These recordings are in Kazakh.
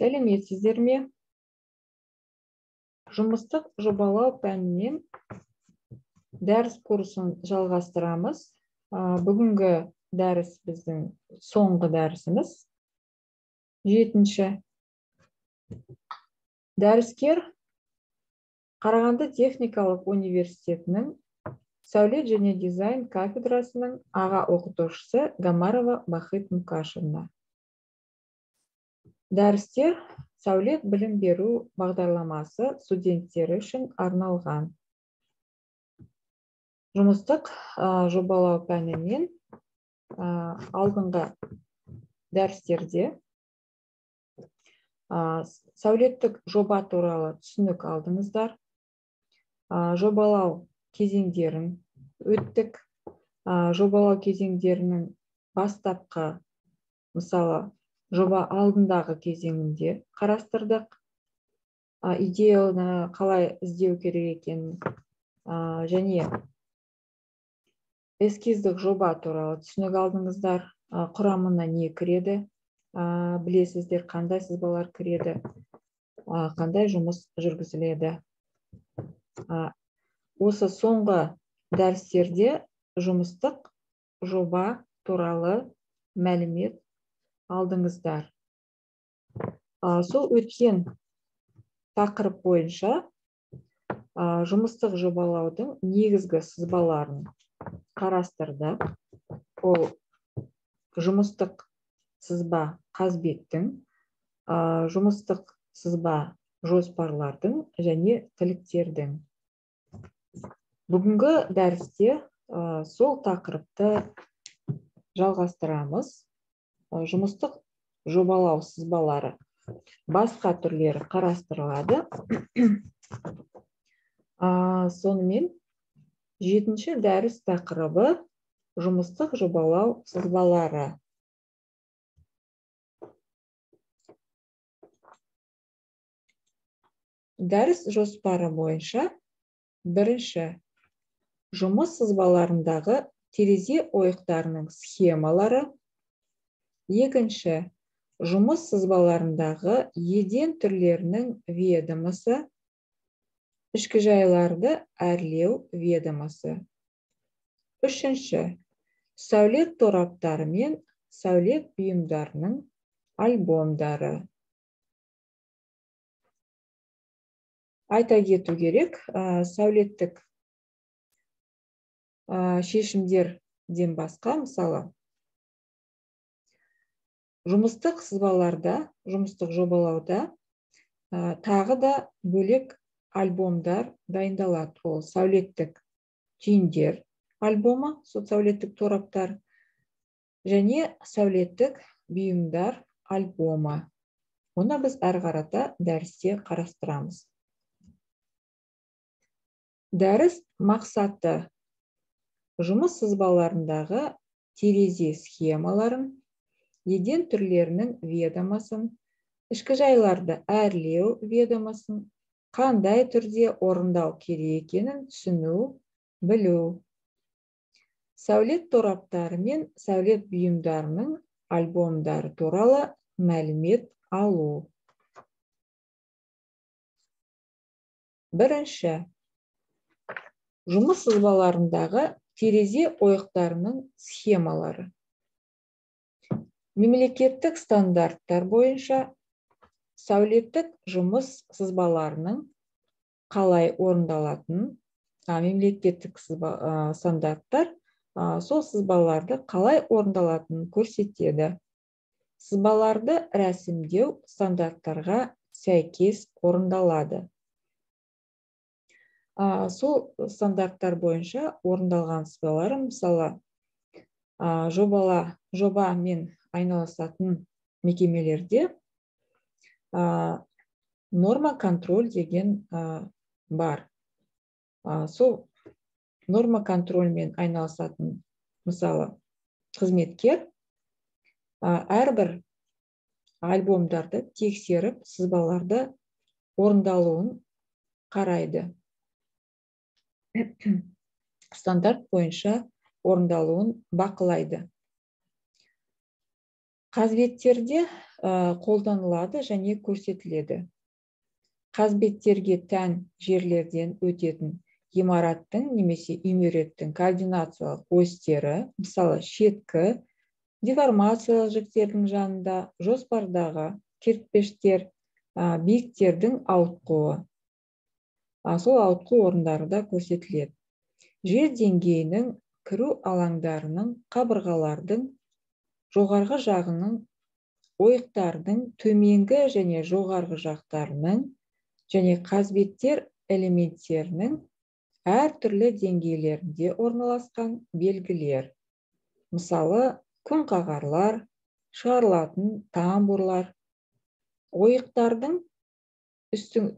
сәлеметсіздер ме? Жұмыстық жобалау пәнінен дәріс курсын жалғастырамыз. Бүгінгі дәріс біздің соңғы дәрісіміз. Жетінші. Дәріскер қарағанды техникалық университетінің сәулет және дизайн кафедрасының аға оқытушысы гамарова бахыт мукашевна. Дәрістер сәулет білім беру бағдарламасы студенттері үшін арналған. Жұмыстық жобалау пәнінен алдыңғы дәрістерде сәулеттік жоба туралы түсінік алдыңыздар. Жобалау кезеңдерін өттік. Жобалау кезеңдерінің бастапқы мысалы жоба алдындағы кезеңінде қарастырдық. Идеяны қалай іздеу керек екенін және эскиздік жоба туралы түсінік алдыңыздар. Құрамына не кіреді? Білесіздер қандай сызбалар кіреді? Қандай жұмыс жүргізіледі? Осы соңғы дәрістерде жұмыстық жоба туралы мәлімет алдыңыздар. Сол өткен тақырып бойынша жұмыстық жобалаудың негізгі сызбаларын қарастырды. Ол жұмыстық сызба қазбеттің жұмыстық сызба жоспарлардың және тіліктердің бүгінгі дәрісте сол тақырыпты жалғастырамыз. Жұмыстық жобалау сызбалары басқа түрлері қарастырылады. Сонымен жетінші дәріс тақырыбы жұмыстық жобалау сызбалары. Дәріс жоспары бойынша бірінші жұмыс сызбаларындағы терезе ойықтарының схемалары. Екінші жұмыс сызбаларындағы еден түрлерінің ведомысы ішкі жайларды әрлеу ведомысы үшінші сәулет тораптары мен сәулет бұйымдарының альбомдары. Айта кету керек сәулеттік шешімдерден басқа мысалы жұмыстық сызбаларда жұмыстық жобалауда тағы да бөлек альбомдар дайындалады. Ол сәулеттік түйіндер альбомы сол сәулеттік тораптар және сәулеттік бұйымдар альбомы. Оны біз әрі қарата дәрісте қарастырамыз. Дәріс мақсаты жұмыс сызбаларындағы терезе схемаларын еден түрлерінің ведомосын ішкі жайларды әрлеу ведомосын қандай түрде орындау керек екенін түсіну білу. Сәулет тораптары мен сәулет бұйымдарының альбомдары туралы мәлімет алу. Бірінші. Жұмыс сызбаларындағы терезе ойықтарының схемалары. Мемлекеттік стандарттар бойынша сәулеттік жұмыс сызбаларының қалай орындалатынын мемлекеттік стандарттар сол сызбаларды қалай орындалатынын көрсетеді. Сызбаларды рәсімдеу стандарттарға сәйкес орындалады. Сол стандарттар бойынша орындалған сызбалар мысалы жобала жоба мен айналысатын мекемелерде норма контроль деген бар. Сол норма контрольмен айналысатын мысалы қызметкер әрбір альбомдарды тексеріп сызбаларды орындалуын қарайды. Стандарт бойынша орындалуын бақылайды. Қазбеттерде қолданылады және көрсетіледі. Қазбеттерге тән жерлерден өтетін ғимараттың немесе үймереттің координациялық осьтері мысалы шеткі деформациялық жіктердің жанында жоспардағы кертпештер биіктердің ауытқуы сол ауытқу орындары да көрсетіледі. Жер деңгейінің кіру алаңдарының қабырғалардың жоғарғы жағының ойықтардың төменгі және жоғарғы жақтарының және қазбеттер элементтерінің әртүрлі деңгейлерінде орналасқан белгілер. Мысалы күнқағарлар шығарылатын тамбурлар ойықтардың үстің,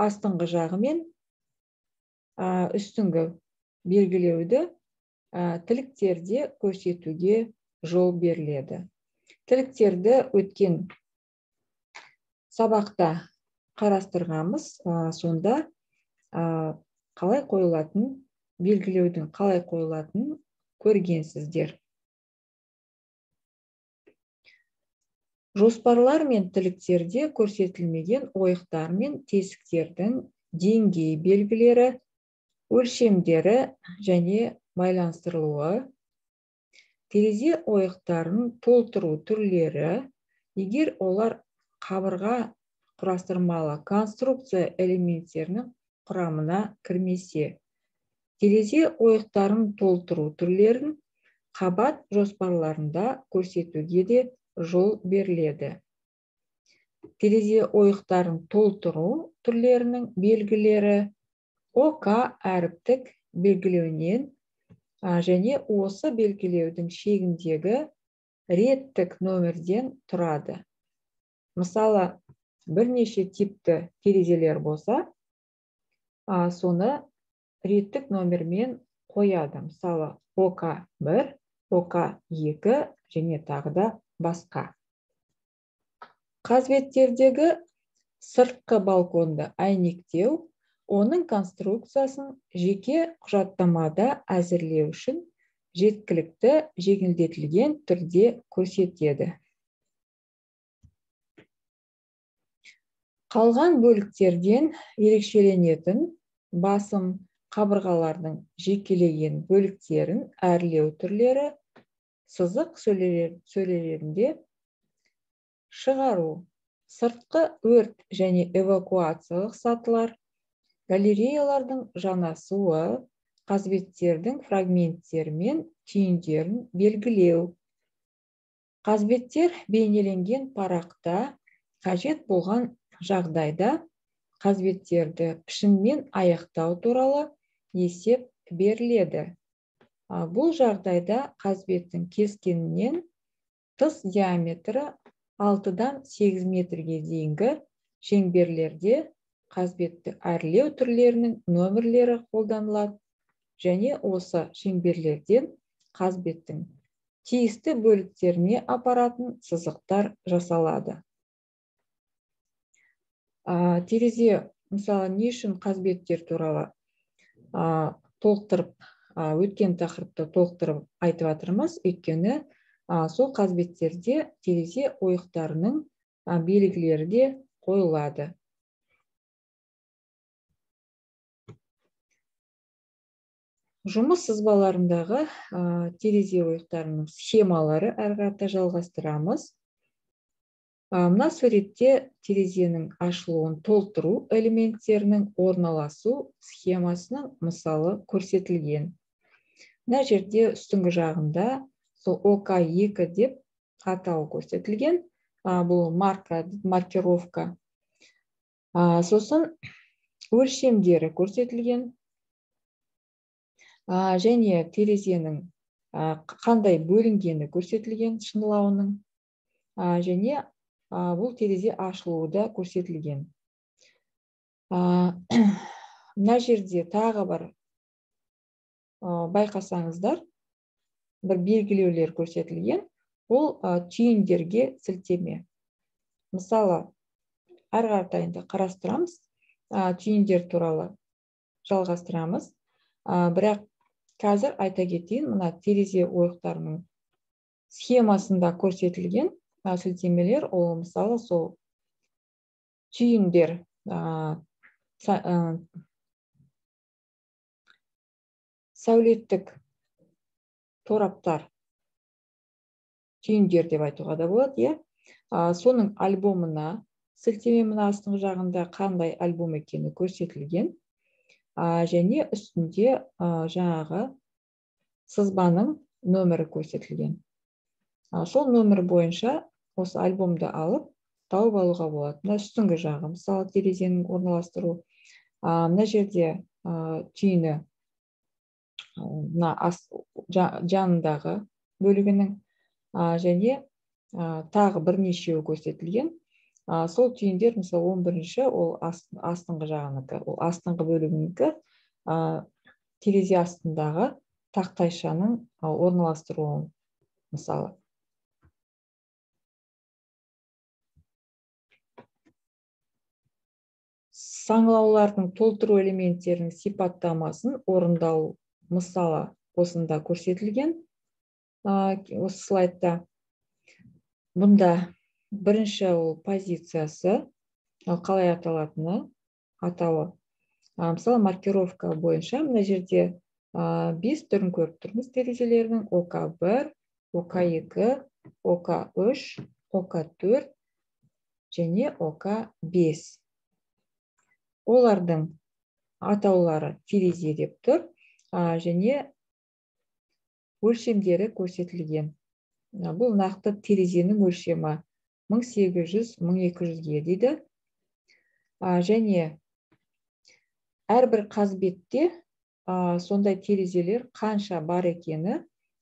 астыңғы жағы мен үстіңгі белгілеуді тіліктерде көрсетуге жол беріледі. Тіліктерді өткен сабақта қарастырғанбыз сонда қалай қойылатын белгілеудің қалай қойылатынын көргенсіздер жоспарлар мен тіліктерде көрсетілмеген ойықтар мен тесіктердің деңгей белгілері өлшемдері және байланыстырылуы терезе ойықтарын толтыру түрлері егер олар қабырға құрастырмалы конструкция элементтерінің құрамына кірмесе терезе ойықтарын толтыру түрлерін қабат жоспарларында көрсетуге де жол беріледі. Терезе ойықтарын толтыру түрлерінің белгілері ок әріптік белгілеуінен және осы белгілеудің шегіндегі реттік нөмірден тұрады. Мысалы бірнеше типті терезелер болса соны реттік нөмірмен қояды. Мысалы ок бір ок екі және тағы да басқа. Қазбеттердегі сыртқы балконды әйнектеу оның конструкциясын жеке құжаттамада әзірлеу үшін жеткілікті жеңілдетілген түрде көрсетеді. Қалған бөліктерден ерекшеленетін басым қабырғалардың жекелеген бөліктерін әрлеу түрлері сызық сөлелерінде шығару сыртқы өрт және эвакуациялық сатылар галереялардың жанасуы қазбеттердің фрагменттері мен түйіндерін белгілеу. Қазбеттер бейнеленген парақта қажет болған жағдайда қазбеттерді пішінмен аяқтау туралы есеп беріледі. Бұл жағдайда қазбеттің кескенінен тыс диаметрі алтыдан сегіз метрге дейінгі шеңберлерде қазбетті әрлеу түрлерінің нөмірлері қолданылады. Және осы шеңберлерден қазбеттің тиісті бөліктеріне апаратын сызықтар жасалады. Терезе мысалы не үшін қазбеттер туралы ә, толықтырып өткен тақырыпты толықтырып айтып жатырмыз. Өйткені сол қазбеттерде терезе ойықтарының белгілері де қойылады. Жұмыс сызбаларындағы терезе ойықтарының схемалары әрі қарата жалғастырамыз. Мына суретте терезенің ашылуын толтыру элементтерінің орналасу схемасының мысалы көрсетілген. Мына жерде үстіңгі жағында сол ок екі деп атау көрсетілген. Ә, бұл марка маркировка. Ә, сосын өлшемдері көрсетілген. Және терезенің қандай бөлінгені көрсетілген шынылауының және бұл терезе ашылуы да көрсетілген. Мына жерде тағы бір байқасаңыздар бір белгілеулер көрсетілген. Ол түйіндерге сілтеме. Мысалы әрі қаратайында қарастырамыз. Түйіндер туралы жалғастырамыз. Бірақ қазір айта кетейін мына терезе ойықтарының схемасында көрсетілген сілтемелер ол мысалы сол түйіндер сәулеттік тораптар түйіндер деп айтуға да болады иә? Соның альбомына сілтеме мына астыңғы жағында қандай альбом екені көрсетілген. Және үстінде жаңағы сызбаның нөмірі көрсетілген. Сол нөмір бойынша осы альбомды алып тауып алуға болады. Мына үстіңгі жағы мысалы терезенің орналастыру мына жерде түйіні мына жанындағы бөлігінің және тағы бірнешеуі көрсетілген. Сол түйіндер мысалы он бірінші ол астыңғы жағынікі ол астыңғы бөлігінікі терезе астындағы тақтайшаның орналастыруы мысалы. Саңылаулардың толтыру элементтерінің сипаттамасын орындау мысалы осында көрсетілген осы слайдта. Бұнда бірінші ол позициясы ал қалай аталатыны атауы. Мысалы маркировка бойынша мына жерде бес түрін көріп тұрмыз терезелердің ок бір ок екі ок үш ок төрт және ок бес. Олардың атаулары терезе деп тұр. Және өлшемдері көрсетілген. Бұл нақты терезенің өлшемі 1800-1200-ге дейді. Және әрбір қазбетте сондай терезелер қанша бар екені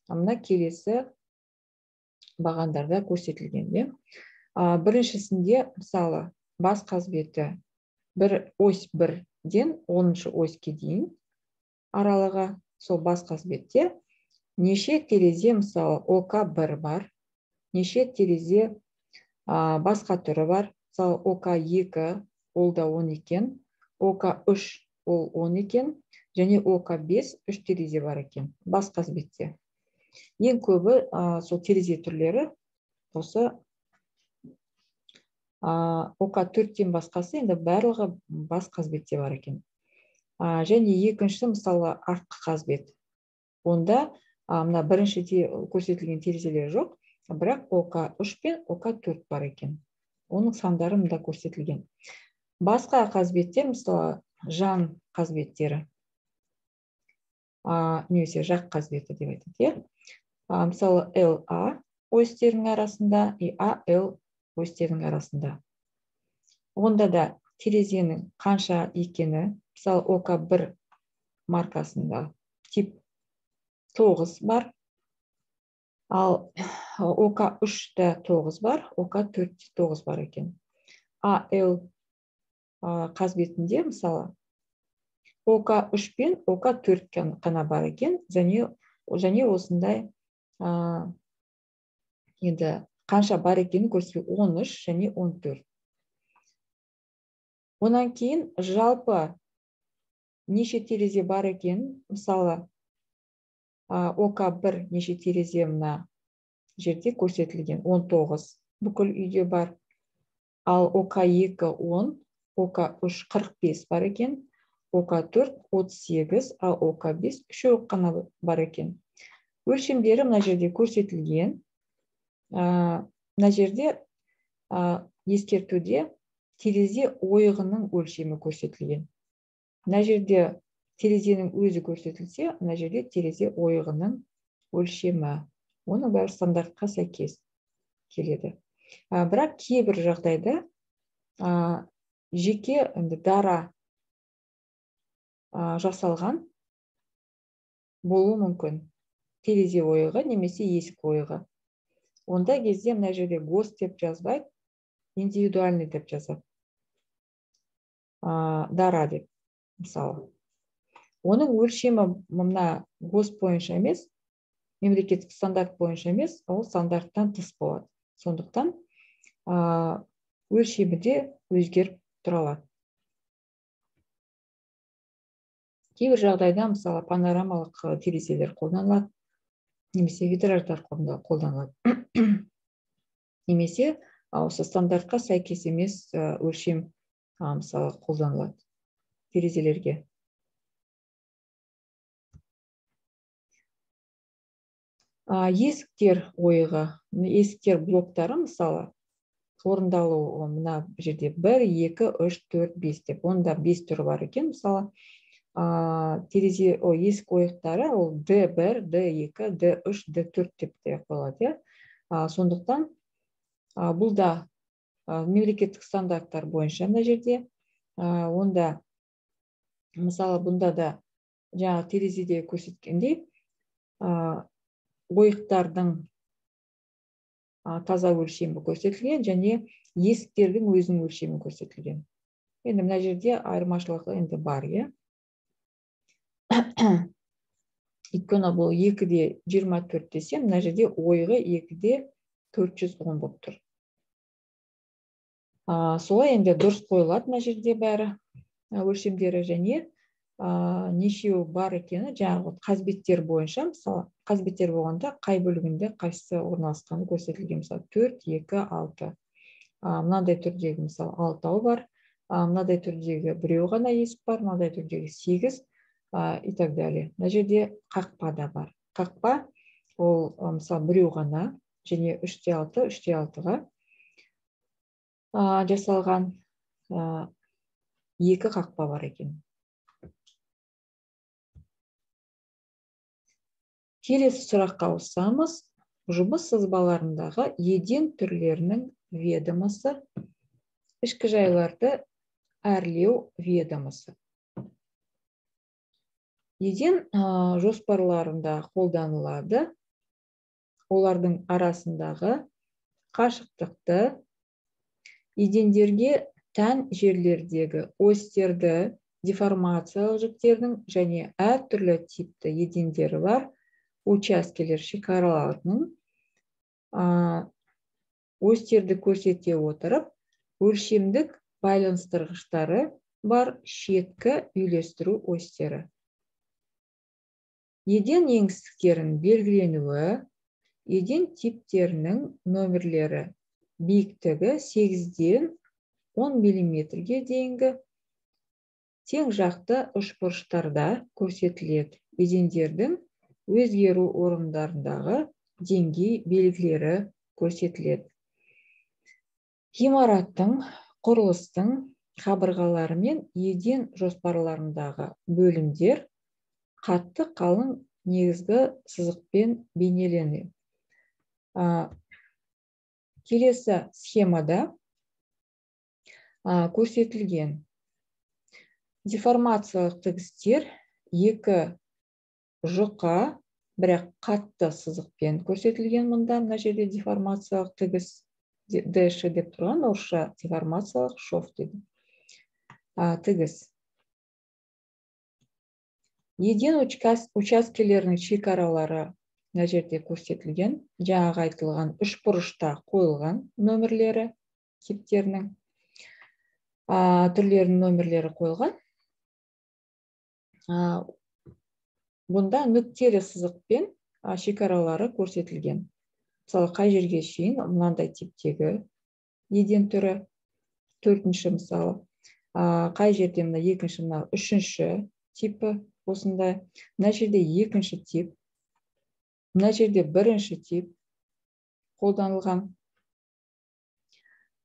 мына келесі бағандарда көрсетілген иә. Біріншісінде мысалы бас қазбеті бір ось бірден оныншы оське дейін аралығы сол бас қазбетте неше терезе мысалы ок бір бар неше терезе ә, басқа түрі бар. Мысалы ок екі ол да он екен ок үш ол он екен және ок бес үш терезе бар екен бас қазбетте ең көбі ә, сол терезе түрлері осы ок төрттен басқасы енді барлығы бас қазбетте бар екен. Және екіншісі мысалы артқы қазбет. Онда мына бірінші көрсетілген терезелер жоқ бірақ ок үш пен ок төрт бар екен. Оның сандары мында көрсетілген. Басқа қазбеттер мысалы жан қазбеттері. Немесе жақ қазбеті деп айтады иә. Мысалы ла осьтерінің арасында и ал осьтерінің арасында. Онда да терезенің қанша екені мысалы ока бір маркасында тип тоғыз бар. Ал ока үште тоғыз бар ока төртте тоғыз бар екен. Ал қазбетінде мысалы ока үш пен ока төрт қана бар екен. Және және осындай енді қанша бар екенін көрсетпей он үш және он төрт. Онан кейін жалпы неше терезе бар екен? Мысалы ок бір неше терезе мына жерде көрсетілген. 19 бүкіл үйде бар. Ал ок екі он ок үш қырық бес бар екен. Ок төрт отыз сегіз ал ок бес үшеу қана бар екен. Өлшемдері мына жерде көрсетілген. Мына жерде ескертуде терезе ойығының өлшемі көрсетілген. Мына жерде терезенің өзі көрсетілсе мына жерде терезе ойығының өлшемі. Оның бәрі стандартқа сәйкес келеді. А, бірақ кейбір жағдайда а, жеке дара а, жасалған болуы мүмкін. Терезе ойығы немесе есік ойығы. Онда кезде мына жерде гос деп жазбай индивидуальный деп жазады. Дара деп. Мысалы оның өлшемі мына гос бойынша емес мемлекеттік стандарт бойынша емес ол стандарттан тыс болады. Сондықтан өлшемі де өзгеріп тұра алады кейбір жағдайда мысалы панорамалық терезелер қолданылады немесе витраждар қолданылады. Немесе осы стандартқа сәйкес емес өлшем мысалы қолданылады. Терезелерге. Есіктер ойығы есіктер блоктары мысалы орындалу мына жерде бір екі үш төрт бес деп. Онда бес түрі бар екен. Мысалы ә, терезе о есік ойықтары ол д бір д екі д үш д төрт деп те қойылады иә. Сондықтан ә, бұл да ә, мемлекеттік стандарттар бойынша мына жерде. Ә, онда мысалы бұнда да жаңағы терезеде көрсеткендей ойықтардың таза өлшемі көрсетілген және есіктердің өзінің өлшемі көрсетілген. Енді мына жерде айырмашылығы енді бар иә. Өйткені бұл екіде жиырма төрт десе мына жерде ойығы екіде төрт жүз он болып тұр. Солай енді дұрыс қойылады мына жерде бәрі. Өлшемдері және ә, нешеу бар екені жаңағы қазбеттер бойынша мысалы қазбеттер болғанда қай бөлігінде қайсысы орналасқаны көрсетілген мысалы төрт екі алты. Мынандай түрдегі мысалы алтау бар а, мынадай түрдегі біреу ғана есік бар мынадай түрдегі сегіз ә, и так далее. Мына жерде қақпа да бар. Қақпа ол мысалы біреу ғана және үште алты үште алтыға жасалған екі қақпа бар екен. Келесі сұраққа ауысамыз. Жұмыс сызбаларындағы еден түрлерінің ведомосы. Ішкі жайларды әрлеу ведомосы. Еден жоспарларында қолданылады. Олардың арасындағы қашықтықты едендерге тән жерлердегі осьтерді деформациялық жүктердің және әртүрлі типті едендері бар учаскелер шекараларының осьтерді көрсете отырып өлшемдік байланыстырғыштары бар шеткі үйлестіру осьтері. Еден еңістіктерінің белгіленуі еден типтерінің нөмірлері биіктігі сегізден он миллиметрге дейінгі. Тең жақты үшбұрыштарда көрсетіледі едендердің өзгеру орындарындағы деңгей белгілері көрсетіледі. Ғимараттың құрылыстың қабырғалары мен еден жоспарларындағы бөлімдер қатты қалың негізгі сызықпен бейнеленеді. Келесі схемада көрсетілген. Деформациялық тігістер екі жұқа бірақ қатты сызықпен көрсетілген мұнда мына жерде деформациялық тігіс дш деп тұрған орысша деформациялық шов дейді тігіс. Еден учаскелерінің шекаралары мына жерде көрсетілген. Жаңағы айтылған үш бұрышта қойылған нөмірлері типтерінің түрлерінің нөмірлері қойылған. Бұнда нүктелі сызықпен шекаралары көрсетілген. Мысалы қай жерге шейін мынандай типтегі еден түрі төртінші мысалы. Қай жерде мына екінші мына үшінші типі осындай. Мына жерде екінші тип мына жерде бірінші тип қолданылған.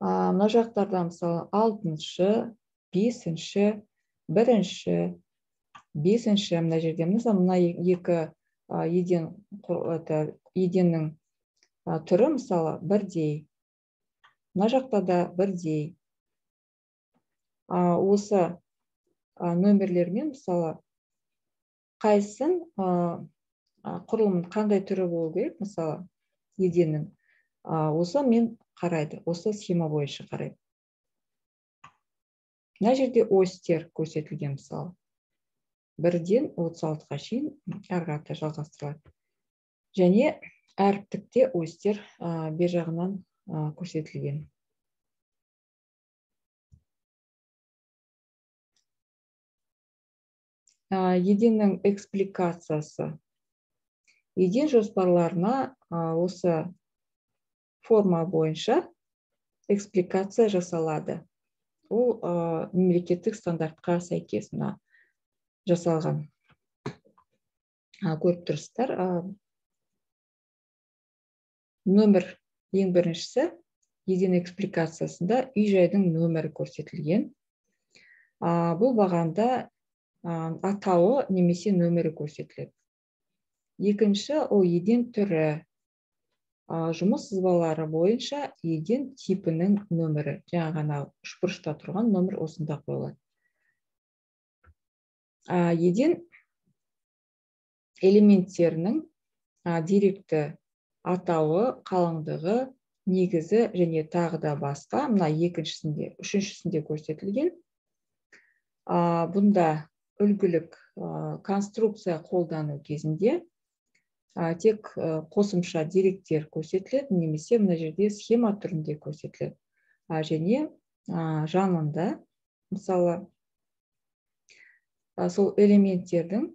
Мына жақтарда мысалы алтыншы бесінші бірінші бесінші мына жерде. Мысалы мына екі еден это еденнің түрі мысалы бірдей. Мына жақта да бірдей. Осы нөмірлермен мысалы қайсысын құрылым қандай түрі болу керек мысалы еденнің. Осы мен қарайды. Осы схема бойынша қарайды. Мына жерде осьтер көрсетілген мысалы бірден отыз алтыға шейін әрі қарата жалғастырылады. Және әріптікте осьтер бер жағынан көрсетілген. Еденнің экспликациясы. Еден жоспарларына осы форма бойынша экспликация жасалады. Ол ә, мемлекеттік стандартқа сәйкес мына жасалған. Көріп тұрсыздар ә, нөмір ең біріншісі еден экспликациясында үй жайдың нөмірі көрсетілген. Ә, бұл бағанда ә, атауы немесе нөмірі көрсетіледі. Екінші ол еден түрі. Жұмыс сызбалары бойынша еден типінің нөмірі. Жаңа ғана үшбұрышта тұрған нөмір осында қойылады. Еден элементтерінің деректі атауы қалыңдығы негізі және тағы да басқа мына екіншісінде үшіншісінде көрсетілген. Бұнда үлгілік конструкция қолдану кезінде тек қосымша деректер көрсетіледі немесе мына жерде схема түрінде көрсетіледі. Және жанында мысалы сол элементтердің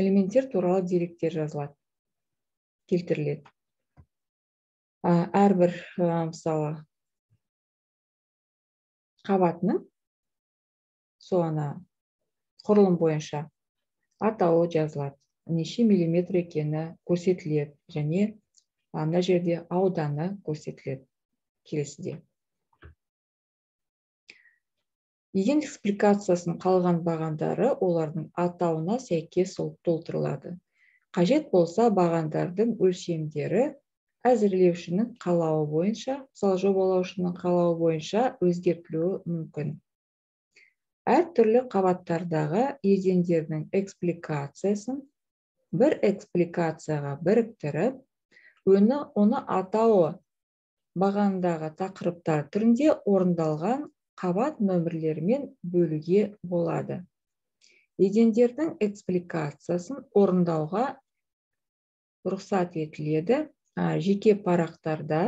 элементтер туралы деректер жазылады келтіріледі. Әрбір мысалы қабатының сол ана құрылым бойынша атауы жазылады. Неше миллиметр екені көрсетіледі. Және мына жерде ауданы көрсетіледі келесіде. Еден экспликациясының қалған бағандары олардың атауына сәйкес толтырылады. Қажет болса бағандардың өлшемдері әзірлеушінің қалауы бойынша мысалы жобалаушының қалауы бойынша өзгертілуі мүмкін. Әртүрлі қабаттардағы едендердің экспликациясын бір экспликацияға біріктіріп оны, оны атауы бағандағы тақырыптар түрінде орындалған қабат нөмірлерімен бөлуге болады едендердің экспликациясын орындауға рұқсат етіледі жеке парақтарда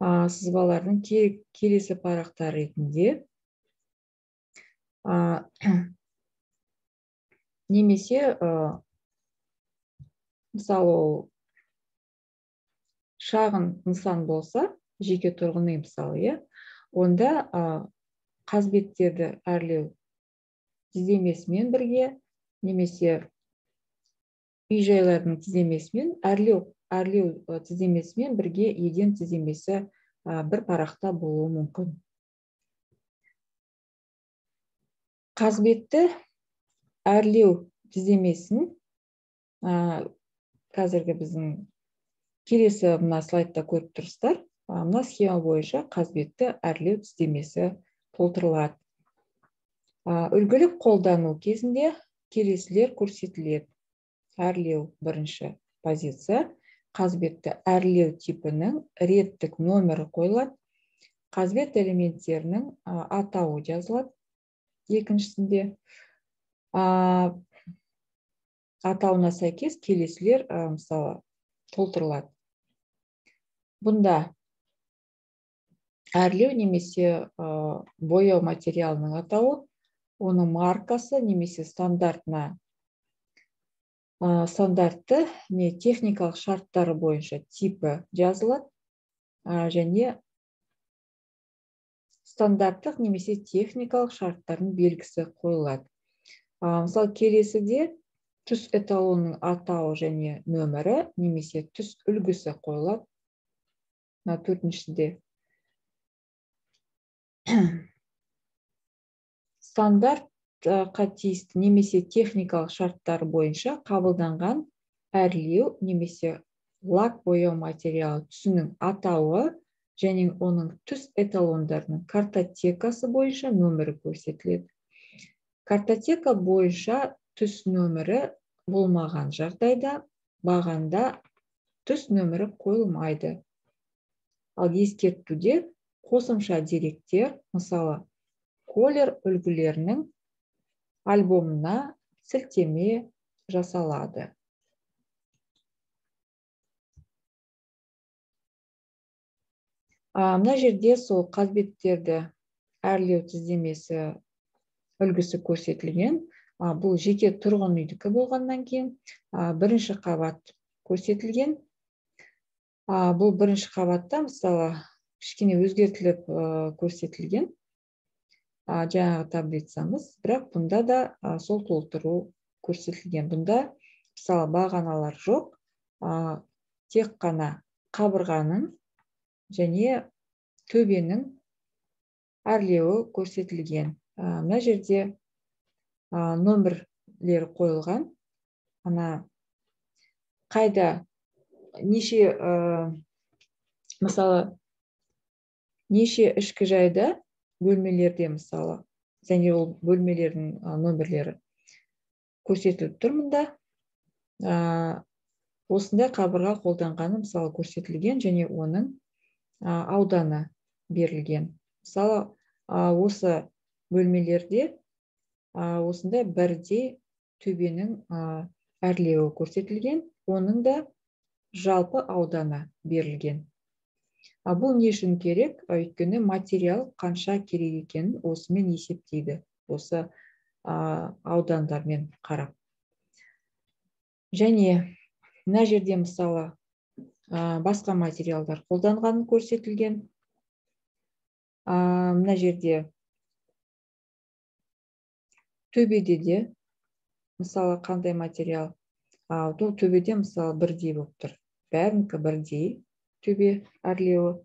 сызбалардың келесі парақтар ретінде немесе мысалы ол шағын нысан болса жеке тұрғын үй мысалы иә онда қазбеттерді әрлеу тіземесімен бірге немесе үй жайлардың тіземесімен әрлеу әрлеу тіземесімен бірге еден тіземесі бір парақта болуы мүмкін. Қазбетті әрлеу тіземесін ә, қазіргі біздің келесі мына слайдта көріп тұрсыздар. Мына схема бойынша қазбетті әрлеу тіземесі толтырылады. Үлгілік қолдану кезінде келесілер көрсетіледі. Әрлеу бірінші позиция. Қазбетті әрлеу типінің реттік номері қойылады. Қазбет элементтерінің атауы жазылады. Екіншісінде атауына сәйкес келесілер мысалы толтырылады. Бұнда әрлеу немесе бояу материалының атауы оның маркасы немесе стандартына стандартты не техникалық шарттары бойынша типі жазылады және стандарттық немесе техникалық шарттардың белгісі қойылады. Мысалы келесіде түс эталонның атауы және нөмірі немесе түс үлгісі қойылады мына төртіншіде. Стандартқа тиісті немесе техникалық шарттар бойынша қабылданған әрлеу немесе лак бояу материалы түсінің атауы және оның түс эталондарының картотекасы бойынша нөмірі көрсетіледі. Картотека бойынша түс нөмірі болмаған жағдайда бағанда түс нөмірі қойылмайды. Ал ескертуде қосымша деректер мысалы колер үлгілерінің альбомына сілтеме жасалады. Мына жерде сол қазбеттерді әрлеу тіземесі үлгісі көрсетілген. Бұл жеке тұрғын үйдікі болғаннан кейін бірінші қабат көрсетілген. Бұл бірінші қабатта мысалы кішкене өзгертіліп көрсетілген. Жаңағы таблицамыз. Бірақ бұнда да сол толтыру көрсетілген. Бұнда мысалы бағаналар жоқ. Тек қана қабырғаның және төбенің әрлеуі көрсетілген. Мына жерде нөмірлер қойылған. Ана қайда неше мысалы неше ішкі жайда бөлмелерде мысалы және ол бөлмелердің нөмірлері көрсетіліп тұр мұнда. Осындай қабырға қолданғаны мысалы көрсетілген және оның ауданы берілген. Мысалы осы бөлмелерде осындай бірдей төбенің әрлеуі көрсетілген оның да жалпы ауданы берілген. А бұл не үшін керек? Өйткені материал қанша керек екенін осымен есептейді осы аудандармен қарап. Және мына жерде мысалы басқа материалдар қолданғаны көрсетілген. Мына жерде төбеде де мысалы қандай материал? Бұл төбеде мысалы бірдей болып тұр. Бәрінікі бірдей төбе әрлеуі.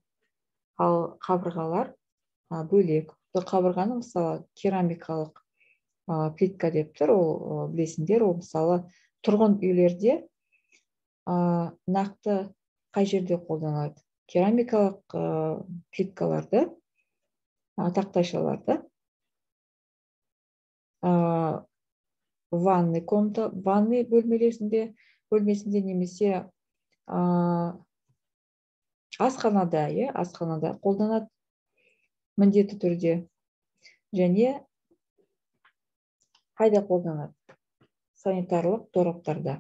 Ал қабырғалар бөлек. Бұл қабырғаны мысалы керамикалық плитка деп тұр. Ол білесіңдер ол мысалы тұрғын үйлерде нақты қай жерде қолданылады? Керамикалық плиткаларды тақтайшаларды. Ванный комната ванный бөлмелесінде бөлмесінде немесе асханада иә асханада қолданады міндетті түрде және қайда қолданады санитарлық тораптарда.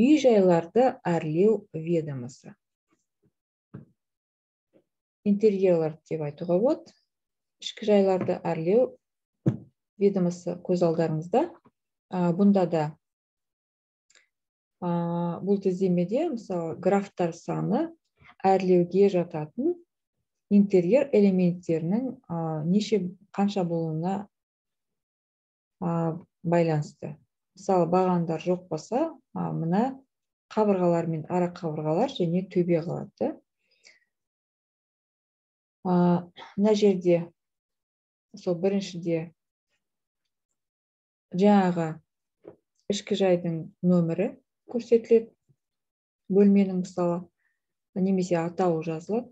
Үй жайларды әрлеу ведомасы интерьерлар деп айтуға болады. Ішкі жайларды әрлеу ведомасы көз алдарыңызда. Бұнда да бұл тізімеде мысалы графтар саны әрлеуге жататын интерьер элементтерінің неше қанша болуына байланысты. Мысалы бағандар жоқ болса мына қабырғалар мен ара қабырғалар және төбе қалады. Мына жерде сол біріншіде жаңағы ішкі жайдың нөмірі көрсетіледі бөлменің мысалы немесе атауы жазылады.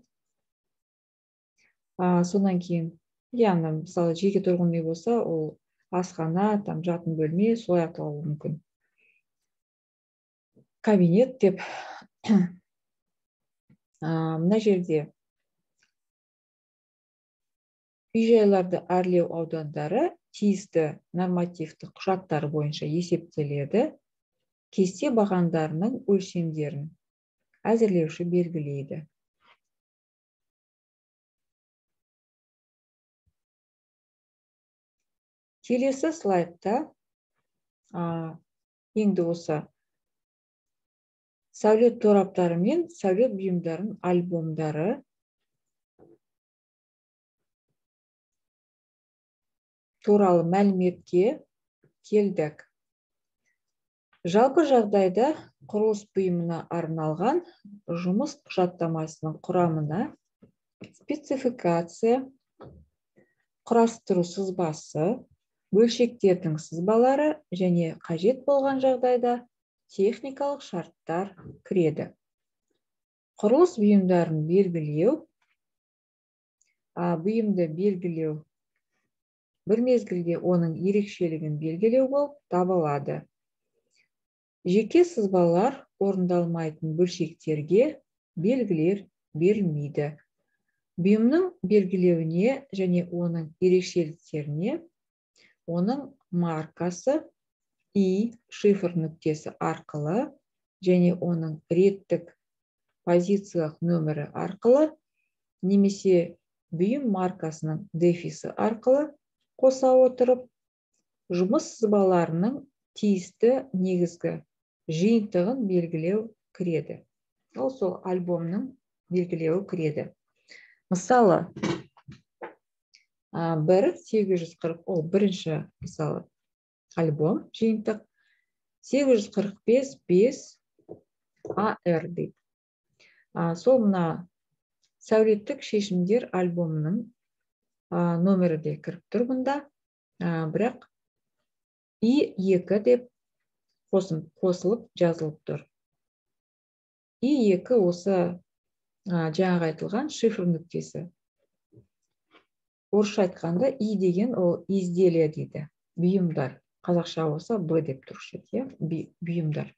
А, содан кейін иә мысалы жеке тұрғын үй болса ол асхана там жатын бөлме солай аталуы мүмкін. Кабинет деп мына жерде үй жайларды әрлеу аудандары тиісті нормативті құжаттар бойынша есептеледі. Кесте бағандарының өлшемдерін әзірлеуші белгілейді. Келесі слайдта енді осы сәулет тораптары мен сәулет бұйымдарының альбомдары туралы мәліметке келдік. Жалпы жағдайда құрылыс бұйымына арналған жұмыс құжаттамасының құрамына спецификация құрастыру сызбасы бөлшектердің сызбалары және қажет болған жағдайда техникалық шарттар кіреді. Құрылыс бұйымдарын белгілеу бұйымды белгілеу бір мезгілде оның ерекшелігін белгілеу болып табылады жеке сызбалар орындалмайтын бөлшектерге белгілер берілмейді бұйымның белгілеуіне және оның ерекшеліктеріне оның маркасы и шифр нүктесі арқылы және оның реттік позициялық нөмірі арқылы немесе бұйым маркасының дефисі арқылы қоса отырып жұмыс сызбаларының тиісті негізгі жиынтығын белгілеу кіреді. Ол сол альбомның белгілеуі кіреді. Мысалы бір сегіз жүз қырық ол бірінші мысалы альбом жиынтық. сегіз жүз қырық бес бес ар дейді сол мына сәулеттік шешімдер альбомының номері де кіріп тұр бұнда. Бірақ и екі деп қосылып жазылып тұр. И екі осы жаңағы айтылған шифр нүктесі. орысша айтқанда и деген ол изделие дейді бұйымдар. Қазақша болса б деп тұрушы еді иә бұйымдар.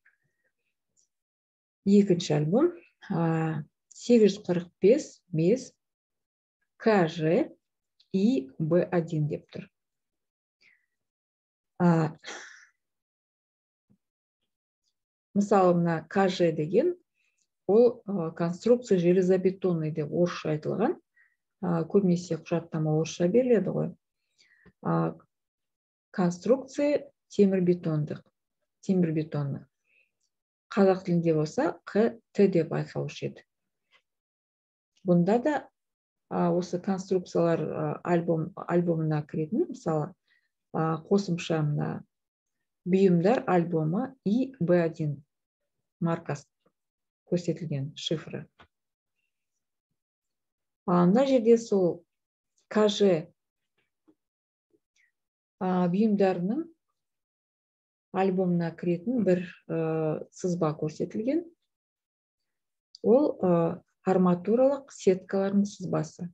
Екінші альбом сегіз жүз қырық бес бес кж и б один деп тұр мысалы мына кж деген ол конструкция железобетонный деп орысша айтылған көбінесе құжаттама орысша беріледі ғой конструкция темірбетондық темірбетонный қазақ тілінде болса т деп байқалушы еді бұнда да осы конструкциялар альбом альбомына кіретін мысалы қосымша мына бұйымдар альбомы и б один маркасы көрсетілген шифры. Мына жерде сол кж бұйымдарының альбомына кіретін бір сызба көрсетілген. Ол арматуралық сеткалардың сызбасы.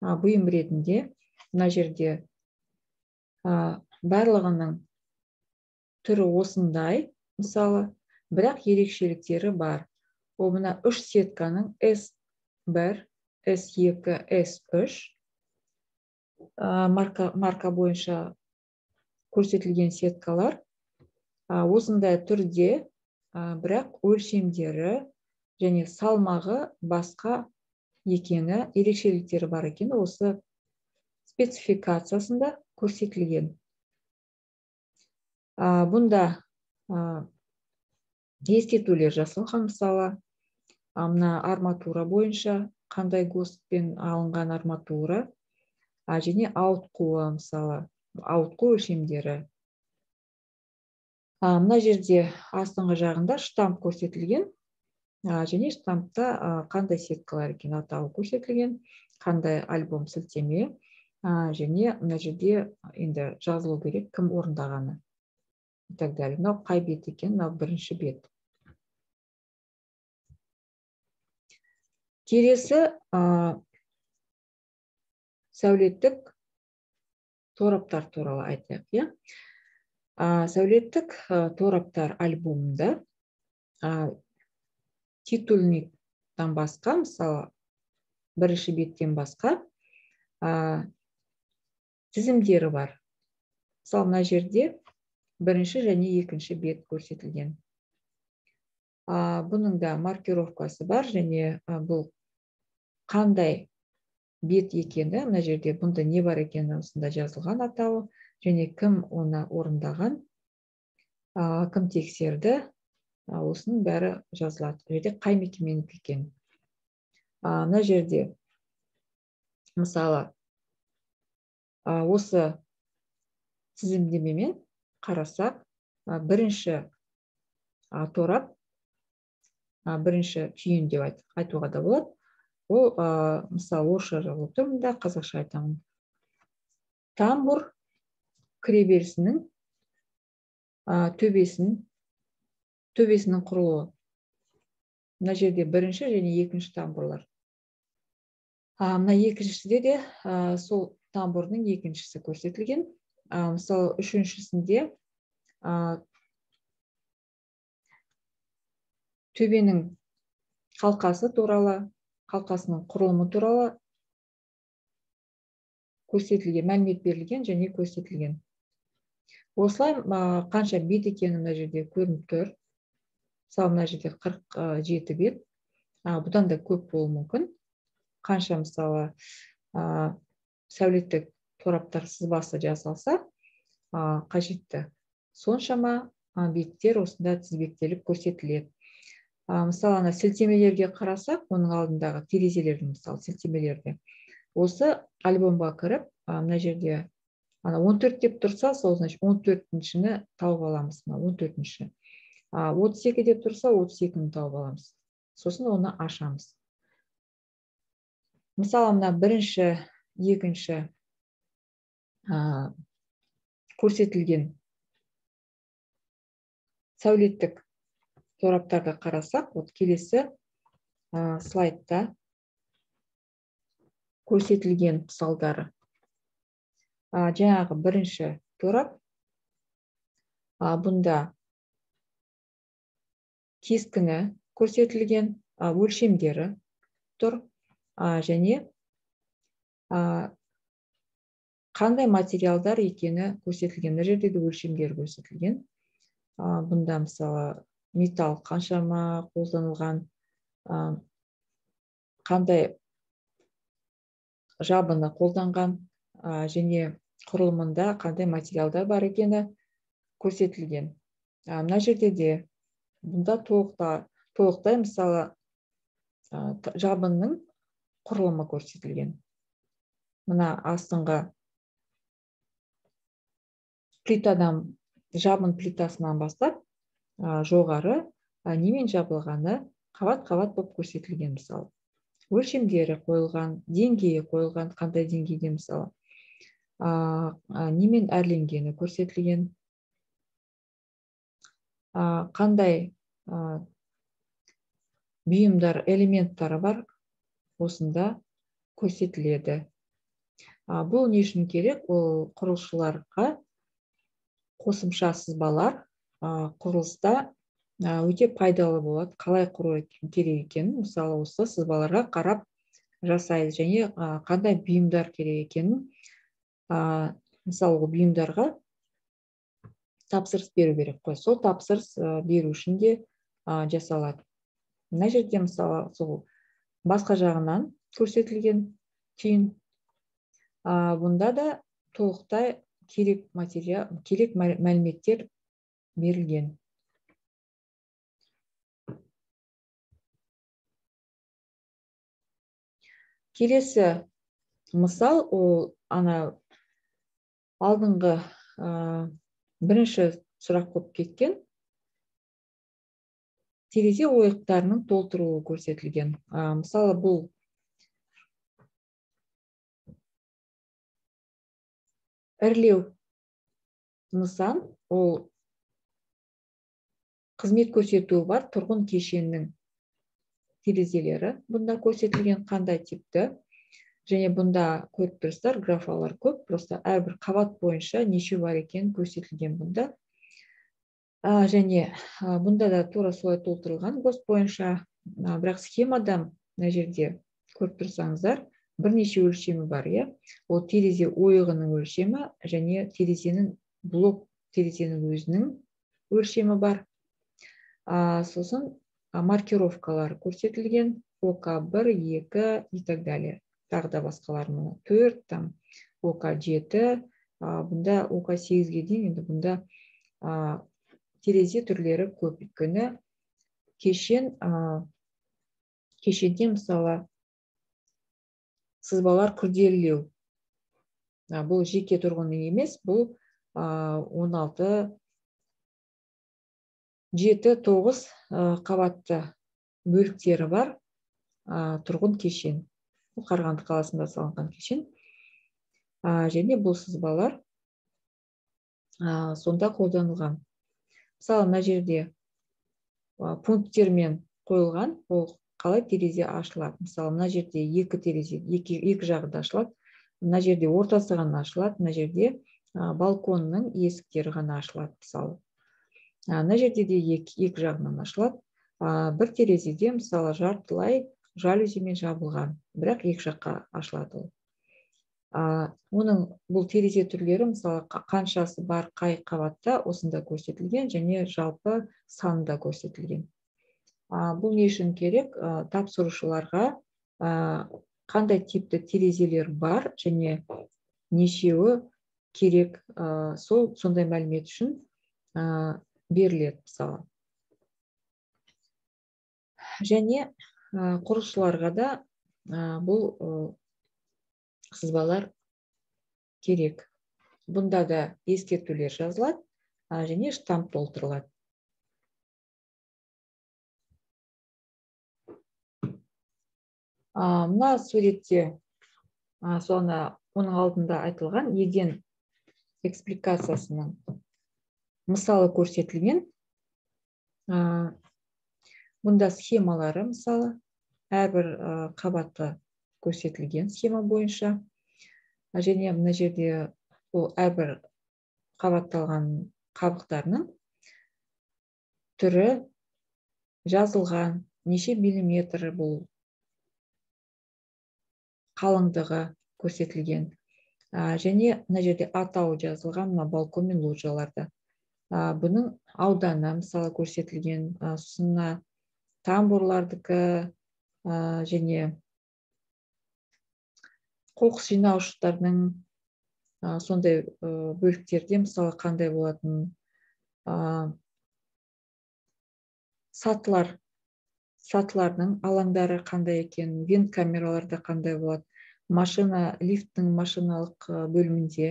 Бұйым ретінде мына жерде барлығының түрі осындай мысалы бірақ ерекшеліктері бар. Ол мына үш сетканың с бір с екі с үш марка, марка бойынша көрсетілген сеткалар осындай түрде бірақ өлшемдері және салмағы басқа екені ерекшеліктері бар екен. Осы спецификациясында көрсетілген. Бұнда ескертулер жасалған мысалы мына арматура бойынша қандай госпен алынған арматура және ауытқуы мысалы ауытқу өлшемдері. Мына жерде астыңғы жағында штамп көрсетілген. Және штампта қандай сеткалар екен атауы көрсетілген қандай альбом сілтеме және мына жерде енді жазылу керек кім орындағаны. И так далее. Мынау қай бет екен мынау бірінші бет. Келесі сәулеттік тораптар туралы айтайық иә. Сәулеттік тораптар альбомында титульниктан басқа мысалы бірінші беттен басқа тізімдері бар. Мысалы мына жерде бірінші және екінші бет көрсетілген. Бұның да маркировкасы бар және бұл қандай бет екені мына жерде бұнда не бар екені осында жазылған атауы және кім оны орындаған кім тексерді осының бәрі жазылады. Бұл жерде қай мекеменікі екені мына жерде. Мысалы осы тізімдемемен қарасақ бірінші торап бірінші түйін деп айтуға да болады. Ол мысалы орысша жазылып тұр мында қазақша айтамын. Тамбур кіреберісінің төбесін төбесінің құрылуы мына жерде бірінші және екінші тамбурлар мына екіншісіде де сол тамбурдың екіншісі көрсетілген. Мысалы үшіншісінде төбенің қалқасы туралы қалқасының құрылымы туралы көрсетілген мәлімет берілген және көрсетілген. Осылай қанша бет екені мына жерде көрініп тұр. Мысалы мына жерде қырық жеті бет бұдан да көп болуы мүмкін. Қанша мысалы сәулеттік тораптар сызбасы жасалса қажетті. Соншама беттер осында тізбектеліп көрсетіледі. Мысалы ана сілтемелерге қарасақ оның алдындағы терезелердің мысалы сілтемелерді осы альбомға кіріп мына жерде ана он төрт деп тұрса сол значит он төртіншіні тауып аламыз мына он төртінші. Отыз екі деп тұрса отыз екіні тауып аламыз. Сосын оны ашамыз. Мысалы мына бірінші екінші көрсетілген сәулеттік тораптарды қарасақ вот келесі ә, слайдта көрсетілген мысалдары. Ә, жаңағы бірінші торап ә, бұнда кескіні көрсетілген өлшемдері тұр. Және қандай материалдар екені көрсетілген. Мына жерде де өлшемдері көрсетілген. Бұнда мысалы металл қаншама қолданылған қандай жабыны қолданған және құрылымында қандай материалдар бар екені көрсетілген. Мына жерде де бұнда толықтай мысалы жабынның құрылымы көрсетілген. Мына астыңғы плитадан жабын плитасынан бастап жоғары немен жабылғаны қабат қабат болып көрсетілген мысалы. Өлшемдері қойылған деңгейі қойылған қандай деңгейде мысалы немен әрленгені көрсетілген. Қандай бұйымдар элементтары бар осында көрсетіледі. Бұл не үшін керек? Ол құрылысшыларға қосымша сызбалар құрылыста өте пайдалы болады қалай құру керек екенін мысалы осы сызбаларға қарап жасайды. Және қандай бұйымдар керек екенін мысалы ол бұйымдарға тапсырыс беру керек қой. Сол тапсырыс беру үшін де жасалады. Мына жерде мысалы сол басқа жағынан көрсетілген түйін бұнда да толықтай керек материал керек мәліметтер берілген. Келесі мысал ол ана алдыңғы бірінші сұрақ болып кеткен. терезе ойықтарының толтыруы көрсетілген. Ә, мысалы бұл ірілеу нысан ол қызмет көрсетуі бар тұрғын кешеннің терезелері. Бұнда көрсетілген қандай типті? Және бұнда көріп тұрсыздар графалар көп просто әрбір қабат бойынша неше бар екені көрсетілген бұнда. А, және а, бұнда да тура солай толтырылған гост бойынша. А, бірақ схемада мына жерде көріп тұрсаңыздар бірнеше өлшемі бар иә. Ол терезе ойығының өлшемі және терезенің блок терезенің өзінің өлшемі бар. А, сосын маркировкалар көрсетілген ок бір екі и так далее. Тағы да басқалар мына төрт там ок жеті бұнда ок сегізге дейін енді бұнда а, терезе түрлері көп. Өйткені кешен а, кешенде мысалы сызбалар күрделілеу. Бұл жеке тұрғын үй емес бұл он алты жеті тоғыз қабатты бөліктері бар тұрғын кешен. Бұл қарағанды қаласында салынған кешен. Және бұл сызбалар сонда қолданылған. Мысалы мына жерде пункттермен қойылған ол қалай терезе ашылады? Мысалы мына жерде екі терезе екі, екі жағы да ашылады мына жерде ортасы ғана ашылады мына жерде балконның есіктері ғана ашылады мысалы. Мына жерде де екі, екі жағынан ашылады. Бір терезеде мысалы жартылай жалюзимен жабылған. Бірақ екі жаққа ашылады ол. Оның бұл терезе түрлері мысалы қаншасы бар қай қабатта осында көрсетілген және жалпы саны да көрсетілген. Бұл не үшін керек? Тапсырушыларға қандай типті терезелер бар және нешеуі керек? Сол сондай мәлімет үшін беріледі мысалы. Және құрылысшыларға да? Бұл сызбалар керек. Бұнда да ескертулер жазылады және штамп толтырылады мына суретте соны оның алдында айтылған еден экспликациясының мысалы көрсетілген. Бұнда схемалары мысалы әрбір қабатты көрсетілген схема бойынша және мына жерде бұл әрбір қабатталған қабықтарының түрі жазылған неше миллиметр бұл қалыңдығы көрсетілген. Және мына жерде атауы жазылған мына балкон мен лоджияларда. Бұның ауданы мысалы көрсетілген сосын мына тамбурлардікі және қоқыс жинауыштардың сондай бөліктерде мысалы қандай болатын сатылар сатылардың алаңдары қандай екен вент камераларда қандай болады машина лифттің машиналық бөлімінде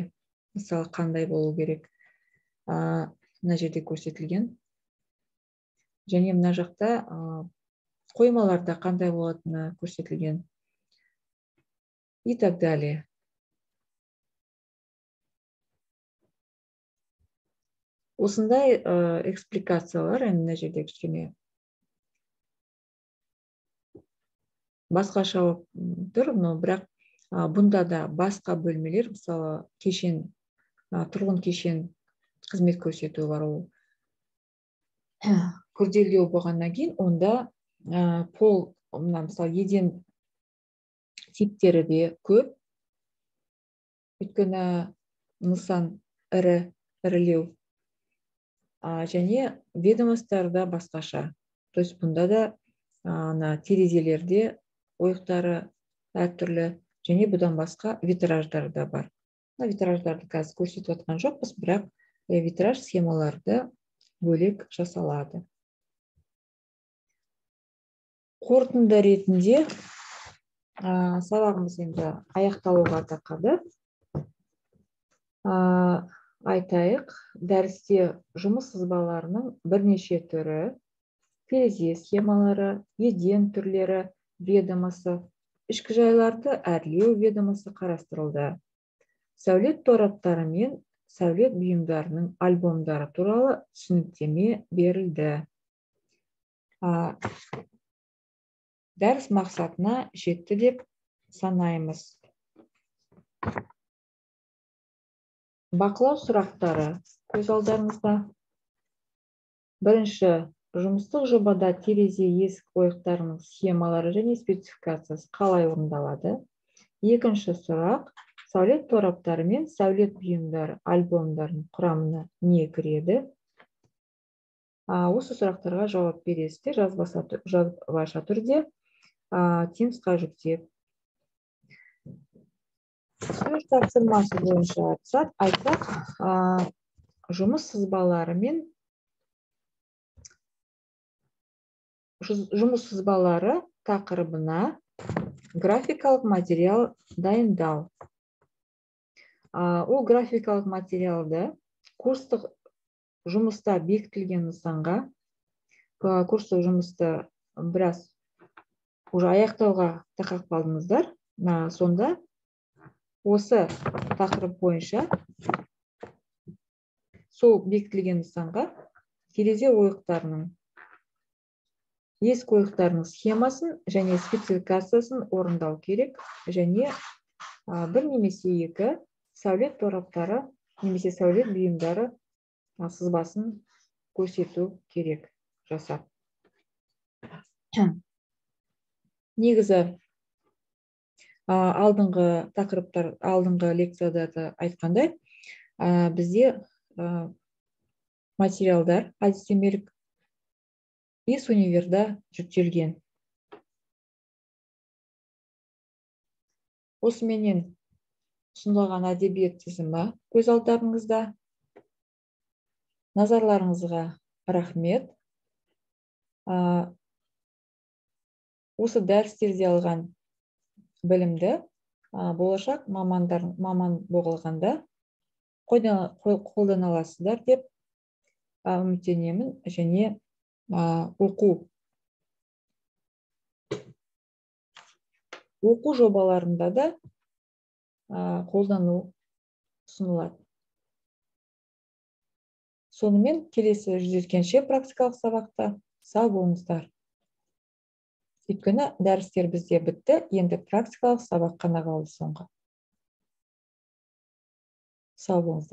мысалы қандай болу керек мына жерде көрсетілген. Және мына жақта қоймаларда қандай болатыны көрсетілген. И так далее. Осындай экспликациялар енді мына жерде кішкене басқаша тұр но бірақ бұнда да басқа бөлмелер мысалы кешен тұрғын кешен қызмет көрсету бар ол. Күрделеу болғаннан кейін онда пол мына мысалы еден типтері де көп. Өйткені нысан ірі ірілеу. Және ведомостары да басқаша. То есть бұнда да ана терезелерде ойықтары әртүрлі. Және бұдан басқа витраждар да бар. Мына витраждарды қазір көрсетіп жатқан жоқпыз бірақ витраж схемаларды бөлек жасалады. Қорытынды ретінде ә, сабағымыз енді аяқталуға тақады. Ә, айтайық дәрісте жұмыс сызбаларының бірнеше түрі терезе схемалары еден түрлері ведомосы ішкі жайларды әрлеу ведомосы қарастырылды. Сәулет тораптары мен сәулет бұйымдарының альбомдары туралы түсініктеме берілді. Дәріс мақсатына жетті деп санаймыз. Бақылау сұрақтары көз алдарыңызда. Бірінші жұмыстық жобада терезе есік ойықтарының схемалары және спецификациясы қалай орындалады? Екінші сұрақ сәулет тораптары мен сәулет бұйымдары альбомдарының құрамына не кіреді? Осы сұрақтарға жауап бересіздер жазбаша түрде. Тимсқа жүктеп сөз тапсырмасы бойынша айтсақ жұмыс сызбалары мен жұмыс сызбалары тақырыбына графикалық материал дайындау. Ол графикалық материалды курстық жұмыста бекітілген нысанға курстық жұмысты біраз уже аяқтауға тақап қалдыңыздар. Сонда осы тақырып бойынша сол бекітілген нысанға терезе ойықтарының ескі ойықтарының схемасын және спецификациясын орындау керек. Және бір немесе екі сәулет тораптары немесе сәулет бұйымдары сызбасын көрсету керек жасап. Негізі алдыңғы тақырыптар алдыңғы лекцияда да айтқандай бізде материалдар әдістемелік бес универда жүктелген. Осыменен ұсынылған әдебиет тізімі көз алдарыңызда. Назарларыңызға рахмет. Ә, осы дәрістерде алған білімді ә, болашақ мамандар маман болғанда қолдана аласыздар деп үміттенемін және ә, оқу оқу жобаларында да ә, қолдану ұсынылады. Сонымен келесі жүздескенше практикалық сабақта сау болыңыздар. Өйткені дәрістер бізде бітті енді практикалық сабақ қана қалды соңғы. Сау болыңыздар.